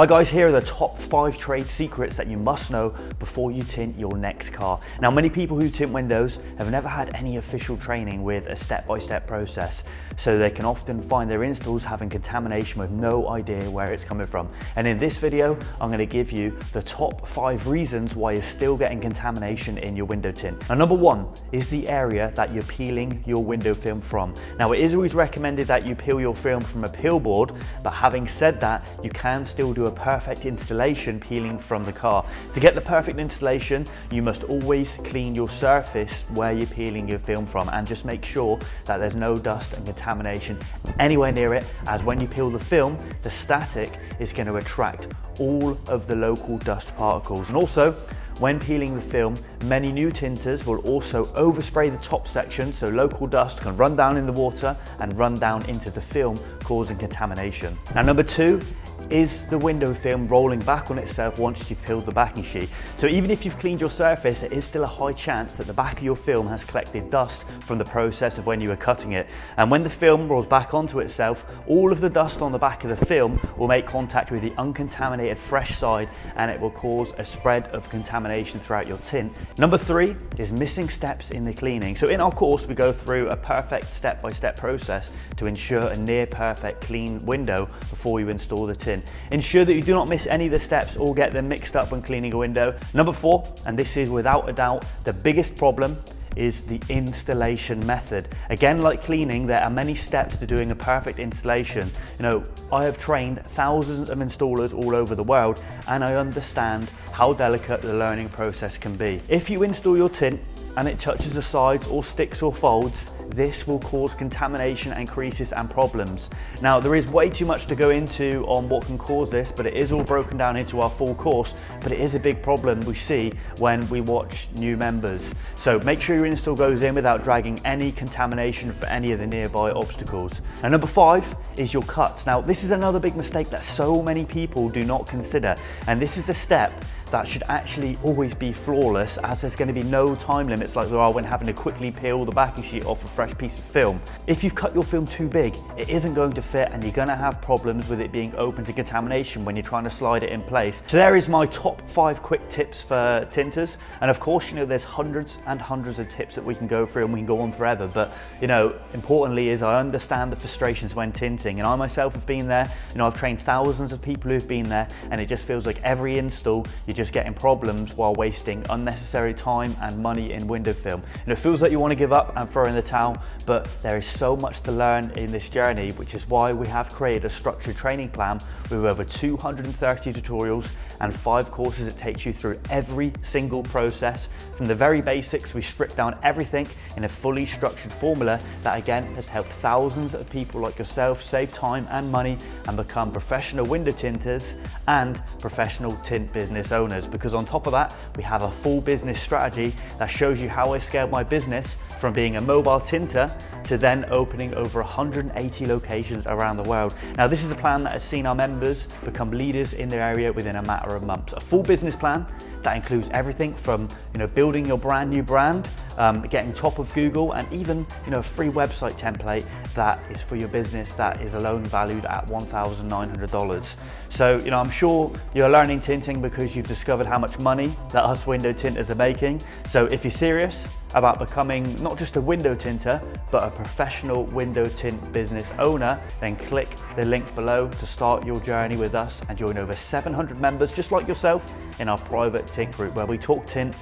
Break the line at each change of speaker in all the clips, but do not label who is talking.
Hi guys, here are the top five trade secrets that you must know before you tint your next car. Now many people who tint windows have never had any official training with a step-by-step -step process, so they can often find their installs having contamination with no idea where it's coming from. And in this video, I'm gonna give you the top five reasons why you're still getting contamination in your window tint. Now number one is the area that you're peeling your window film from. Now it is always recommended that you peel your film from a peel board, but having said that, you can still do a perfect installation peeling from the car. To get the perfect installation, you must always clean your surface where you're peeling your film from and just make sure that there's no dust and contamination anywhere near it as when you peel the film, the static is going to attract all of the local dust particles. And also, when peeling the film, many new tinters will also overspray the top section so local dust can run down in the water and run down into the film, causing contamination. Now number two is the window film rolling back on itself once you've peeled the backing sheet. So even if you've cleaned your surface, it is still a high chance that the back of your film has collected dust from the process of when you were cutting it. And when the film rolls back onto itself, all of the dust on the back of the film will make contact with the uncontaminated fresh side and it will cause a spread of contamination throughout your tint. Number three is missing steps in the cleaning. So in our course, we go through a perfect step-by-step -step process to ensure a near perfect clean window before you install the tint. Ensure that you do not miss any of the steps or get them mixed up when cleaning a window. Number four, and this is without a doubt the biggest problem, is the installation method. Again, like cleaning, there are many steps to doing a perfect installation. You know, I have trained thousands of installers all over the world and I understand how delicate the learning process can be. If you install your tint and it touches the sides or sticks or folds, this will cause contamination and creases and problems. Now there is way too much to go into on what can cause this but it is all broken down into our full course but it is a big problem we see when we watch new members. So make sure your install goes in without dragging any contamination for any of the nearby obstacles. And number five is your cuts. Now this is another big mistake that so many people do not consider and this is a step that should actually always be flawless as there's going to be no time limits like there are when having to quickly peel the backing sheet off a fresh piece of film. If you've cut your film too big, it isn't going to fit and you're going to have problems with it being open to contamination when you're trying to slide it in place. So there is my top five quick tips for tinters. And of course, you know, there's hundreds and hundreds of tips that we can go through and we can go on forever. But, you know, importantly is I understand the frustrations when tinting and I myself have been there. You know, I've trained thousands of people who've been there and it just feels like every install, you just getting problems while wasting unnecessary time and money in window film. And it feels like you want to give up and throw in the towel, but there is so much to learn in this journey, which is why we have created a structured training plan with over 230 tutorials and five courses that takes you through every single process. From the very basics, we strip down everything in a fully structured formula that again has helped thousands of people like yourself save time and money and become professional window tinters and professional tint business owners. Because on top of that, we have a full business strategy that shows you how I scaled my business from being a mobile tinter to then opening over 180 locations around the world. Now this is a plan that has seen our members become leaders in their area within a matter of months. A full business plan that includes everything from you know building your brand new brand, um, getting top of Google, and even you know a free website template that is for your business that is alone valued at $1,900. So you know I'm sure you're learning tinting because you've discovered how much money that us window tinters are making. So if you're serious about becoming not just a window tinter, but a professional window tint business owner, then click the link below to start your journey with us and join over 700 members just like yourself in our private tint group where we talk tint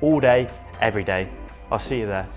all day, every day. I'll see you there.